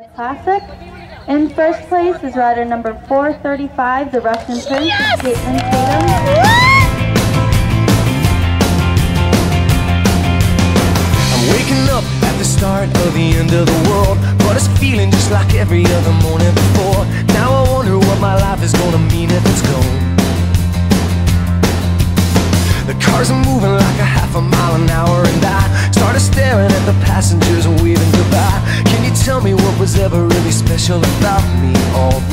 In first place is rider number 435, the Russian Prince, Katelyn Tatum. I'm waking up at the start of the end of the world, but it's feeling just like every other morning before. Now I wonder what my life is gonna mean if it's gone. The cars are moving like a half a mile an hour, and I started staring at the passengers and waving goodbye. Tell me what was ever really special about me all?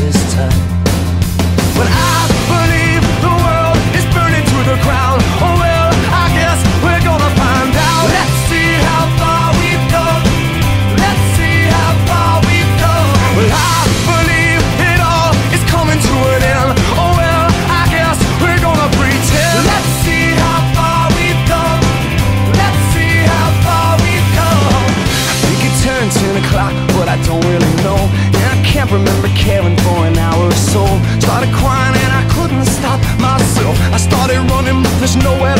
there's nowhere